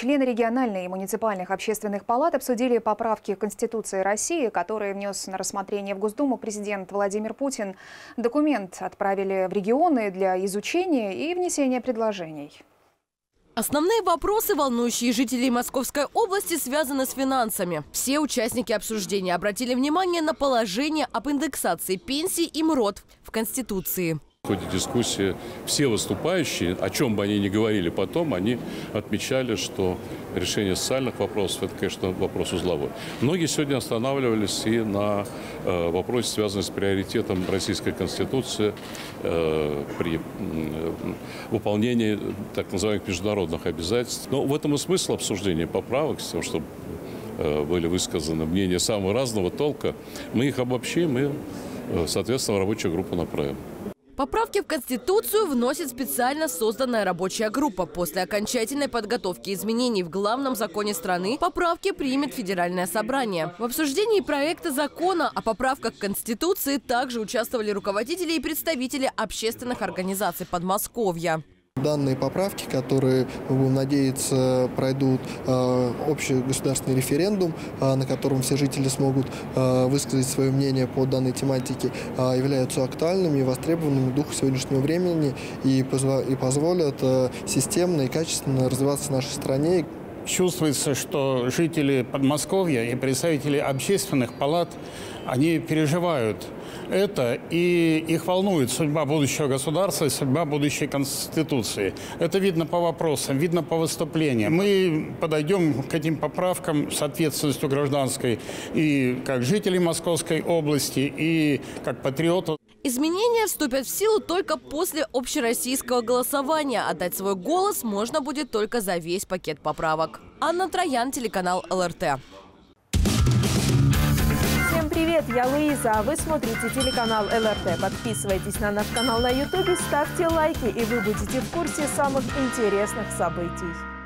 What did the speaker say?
Члены региональной и муниципальных общественных палат обсудили поправки к Конституции России, которые внес на рассмотрение в Госдуму президент Владимир Путин. Документ отправили в регионы для изучения и внесения предложений. Основные вопросы, волнующие жителей Московской области, связаны с финансами. Все участники обсуждения обратили внимание на положение об индексации пенсий и МРОД в Конституции. Ходе дискуссии все выступающие, о чем бы они ни говорили потом, они отмечали, что решение социальных вопросов – это, конечно, вопрос узловой. Многие сегодня останавливались и на э, вопросе, связанном с приоритетом Российской Конституции э, при э, выполнении так называемых международных обязательств. Но в этом и смысл обсуждения поправок, с тем, чтобы э, были высказаны мнения самого разного толка. Мы их обобщим и, э, соответственно, в рабочую группу направим. Поправки в Конституцию вносит специально созданная рабочая группа. После окончательной подготовки изменений в главном законе страны поправки примет Федеральное собрание. В обсуждении проекта закона о поправках к Конституции также участвовали руководители и представители общественных организаций Подмосковья. Данные поправки, которые, мы будем надеяться, пройдут э, общий государственный референдум, э, на котором все жители смогут э, высказать свое мнение по данной тематике, э, являются актуальными и востребованными духу сегодняшнего времени и, позво и позволят э, системно и качественно развиваться в нашей стране. Чувствуется, что жители Подмосковья и представители общественных палат, они переживают это, и их волнует судьба будущего государства судьба будущей Конституции. Это видно по вопросам, видно по выступлениям. Мы подойдем к этим поправкам с ответственностью гражданской и как жители Московской области, и как патриотов. Изменения вступят в силу только после общероссийского голосования. Отдать свой голос можно будет только за весь пакет поправок. Анна Троян, телеканал ЛРТ. Всем привет, я Луиза, а вы смотрите телеканал ЛРТ. Подписывайтесь на наш канал на YouTube, ставьте лайки, и вы будете в курсе самых интересных событий.